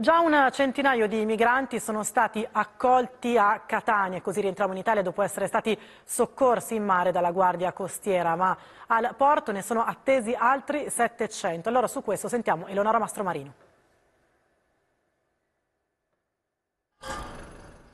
Già un centinaio di migranti sono stati accolti a Catania, così rientriamo in Italia dopo essere stati soccorsi in mare dalla Guardia Costiera, ma al porto ne sono attesi altri 700. Allora su questo sentiamo Eleonora Mastromarino.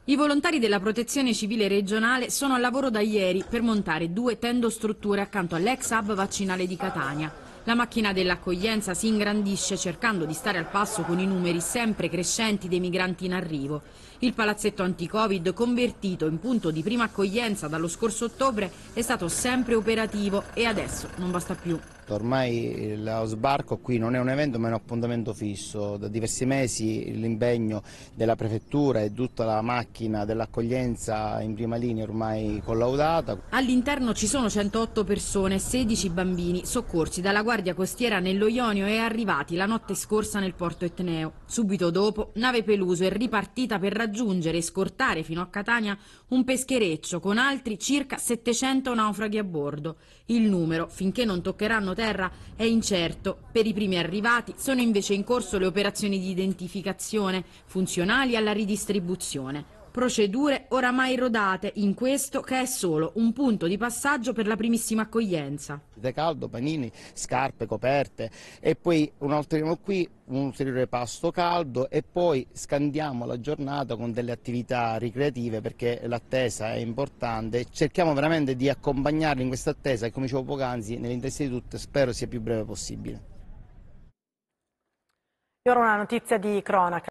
I volontari della protezione civile regionale sono al lavoro da ieri per montare due tendo strutture accanto all'ex hub vaccinale di Catania. La macchina dell'accoglienza si ingrandisce cercando di stare al passo con i numeri sempre crescenti dei migranti in arrivo. Il palazzetto anti-Covid, convertito in punto di prima accoglienza dallo scorso ottobre, è stato sempre operativo e adesso non basta più. Ormai lo sbarco qui non è un evento ma è un appuntamento fisso, da diversi mesi l'impegno della prefettura e tutta la macchina dell'accoglienza in prima linea ormai collaudata. All'interno ci sono 108 persone, 16 bambini, soccorsi dalla Guardia Costiera nello Ionio e arrivati la notte scorsa nel porto etneo. Subito dopo, nave Peluso è ripartita per raggiungere e scortare fino a Catania un peschereccio con altri circa 700 naufraghi a bordo. Il numero, finché non toccheranno terra è incerto. Per i primi arrivati sono invece in corso le operazioni di identificazione funzionali alla ridistribuzione. Procedure oramai rodate in questo che è solo un punto di passaggio per la primissima accoglienza. De caldo, panini, scarpe, coperte e poi un altro qui un ulteriore pasto caldo e poi scandiamo la giornata con delle attività ricreative perché l'attesa è importante cerchiamo veramente di accompagnarli in questa attesa e come dicevo poc'anzi nell'interesse di tutte spero sia più breve possibile. E ora una notizia di cronaca.